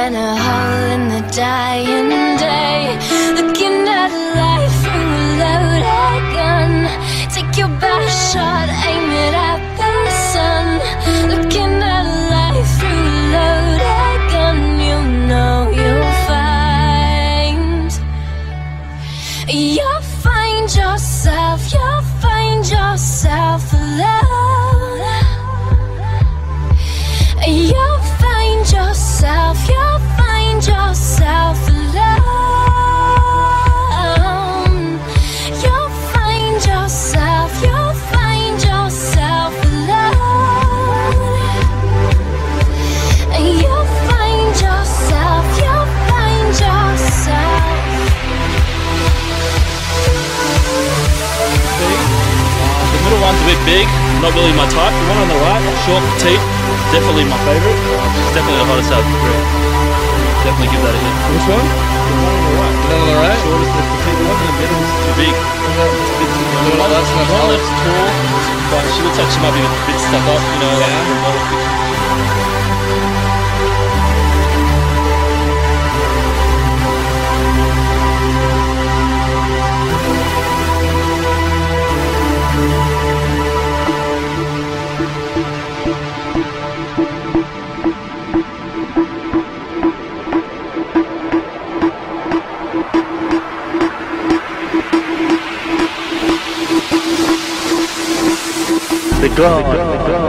been a hole in the dying day. Looking at life through a loaded gun. Take your best shot, aim it at the sun. Looking at life through a loaded gun, you know you'll find. You'll find yourself, you'll middle one's a bit big, not really my type. The one on the right, short, petite, definitely my favourite. It's definitely the hottest out of the three. Definitely give that a hit. Which one? The one on the right. The one on the right? Shortest, the petite one, and the middle's too big. The one on the left's not The one tall. left's tall, but she looks like she might be a bit stuck up, you know, like Yeah. The God, the God.